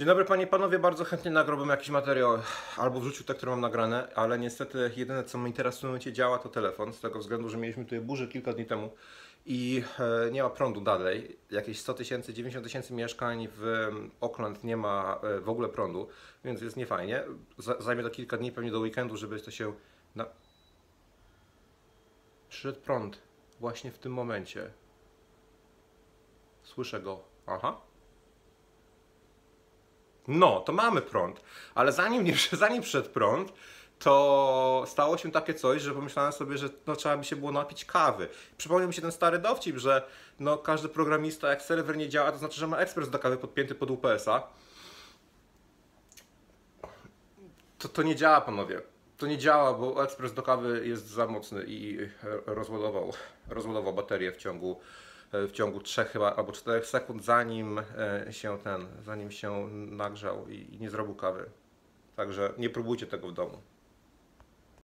Dzień dobry panie i panowie, bardzo chętnie nagrałbym jakiś materiał albo wrzucił te, które mam nagrane, ale niestety jedyne co mnie interesuje w tym momencie działa to telefon, z tego względu, że mieliśmy tutaj burzę kilka dni temu i e, nie ma prądu dalej. Jakieś 100 tysięcy, 90 tysięcy mieszkań w em, Auckland nie ma e, w ogóle prądu, więc jest niefajnie. Zajmie to kilka dni, pewnie do weekendu, żeby to się... Na... Przyszedł prąd właśnie w tym momencie. Słyszę go. Aha. No, to mamy prąd, ale zanim, nie, zanim przyszedł prąd, to stało się takie coś, że pomyślałem sobie, że no, trzeba by się było napić kawy. Przypomniał mi się ten stary dowcip, że no, każdy programista, jak serwer nie działa, to znaczy, że ma ekspres do kawy podpięty pod UPS-a. To, to nie działa, panowie. To nie działa, bo ekspres do kawy jest za mocny i rozładował, rozładował baterię w ciągu, w ciągu 3 chyba albo 4 sekund, zanim e, się ten, zanim się nagrzał i, i nie zrobił kawy. Także nie próbujcie tego w domu.